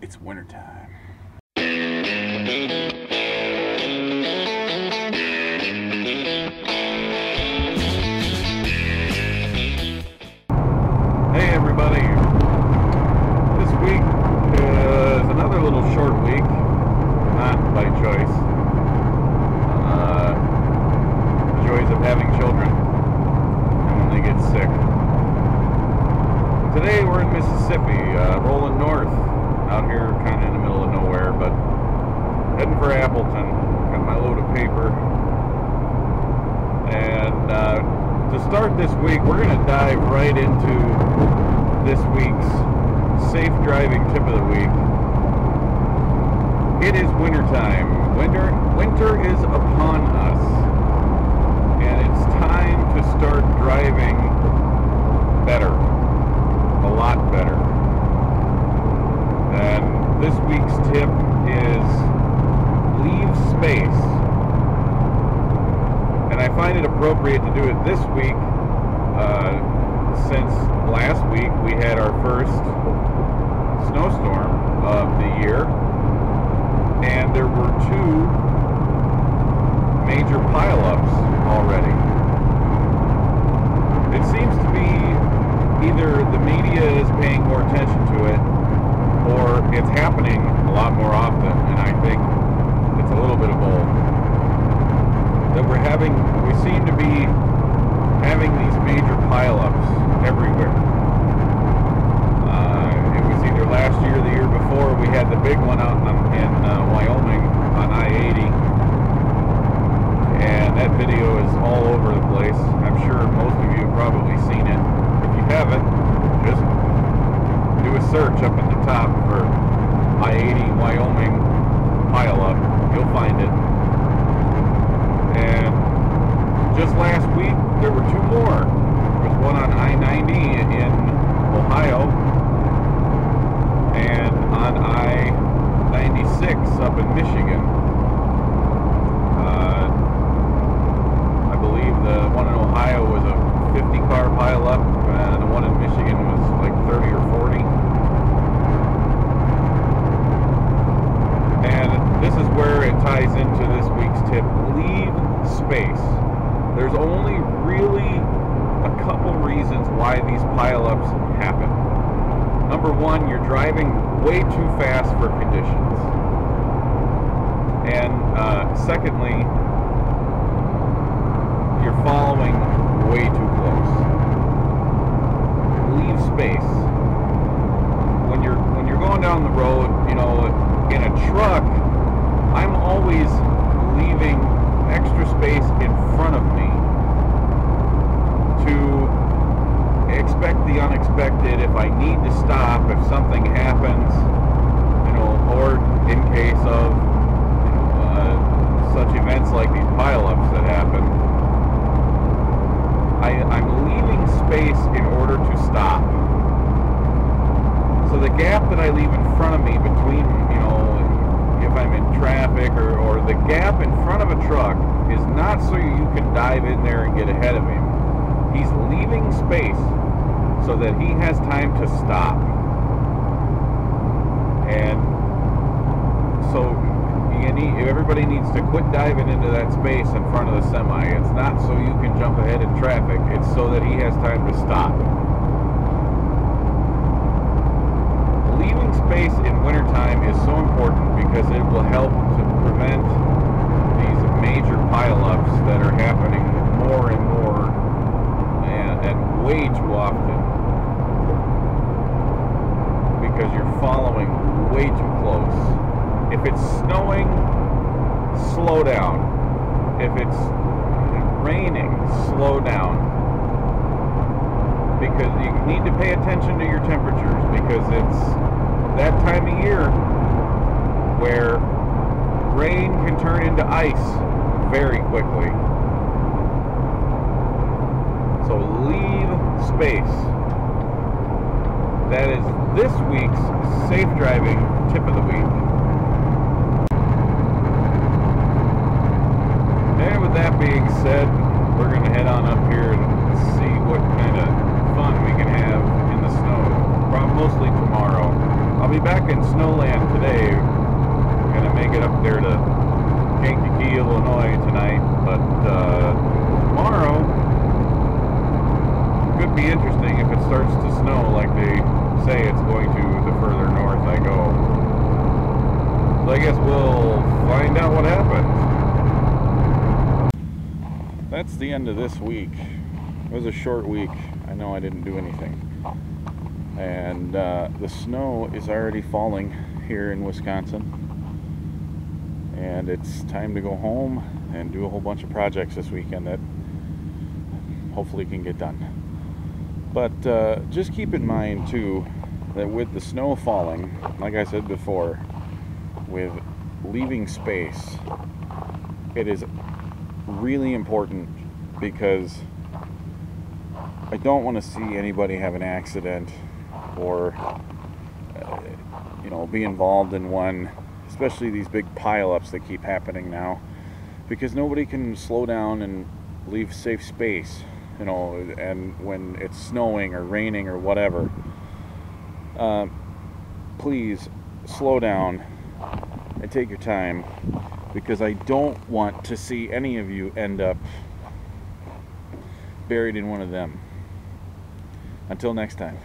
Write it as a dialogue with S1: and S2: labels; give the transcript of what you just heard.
S1: It's wintertime. Mississippi, uh, rolling north, out here kind of in the middle of nowhere, but heading for Appleton. Got my load of paper. And uh, to start this week, we're going to dive right into this week's safe driving tip of the week. It is wintertime. Winter, winter is upon us. And it's time to start driving better. A lot better. And this week's tip is leave space. And I find it appropriate to do it this week uh, since last week we had our first snowstorm of the year. And there were two major pileups already. It seems either the media is paying more attention to it or it's happening a lot more often. And I think it's a little bit of both. That we're having, we seem to be having these major pileups everywhere. Uh, it was either last year or the year before we had the big one out in, in uh, Wyoming on I-80. And that video is all over the place. I'm sure most of you have probably seen it. Haven't, just do a search up at the top for I-80 Wyoming pileup. You'll find it. And just last week, there were two more. There was one on I-90 in Ohio and on I-96 up in Michigan. Uh, I believe the one in Ohio was a 50 car pileup, and the one in Michigan was like 30 or 40. And this is where it ties into this week's tip. Leave space. There's only really a couple reasons why these pileups happen. Number one, you're driving way too fast for conditions. And uh, secondly, you're following way too close. Leave space. When you're when you're going down the road, you know, in a truck, I'm always leaving extra space in front of me to expect the unexpected if I need to stop, if something happens, you know, or in case of you know, uh, such events like these pileups that happen. I, I'm leaving space in order to stop. So the gap that I leave in front of me between, you know, if I'm in traffic or, or the gap in front of a truck is not so you can dive in there and get ahead of him. He's leaving space so that he has time to stop. And so everybody needs to quit diving into that space in front of the semi. It's not so you can jump ahead in traffic. It's so that he has time to stop. Leaving space in wintertime is so important because it will help to prevent these major pileups that are happening more and more and, and way too often because you're following way too close. If it's snowing, slow down. If it's raining, slow down. Because you need to pay attention to your temperatures because it's that time of year where rain can turn into ice very quickly. So leave space. That is this week's safe driving tip of the week. And with that being said, we're going to head on up here and see what kind of fun we can have in the snow. Probably mostly tomorrow. I'll be back in Snowland. Starts to snow like they say it's going to the further north I go. So I guess we'll find out what happens. That's the end of this week. It was a short week. I know I didn't do anything. And uh, the snow is already falling here in Wisconsin. And it's time to go home and do a whole bunch of projects this weekend that hopefully can get done. But uh, just keep in mind too that with the snow falling, like I said before, with leaving space, it is really important because I don't want to see anybody have an accident or uh, you know be involved in one especially these big pileups that keep happening now because nobody can slow down and leave safe space you know and when it's snowing or raining or whatever uh, please slow down and take your time because I don't want to see any of you end up buried in one of them. Until next time.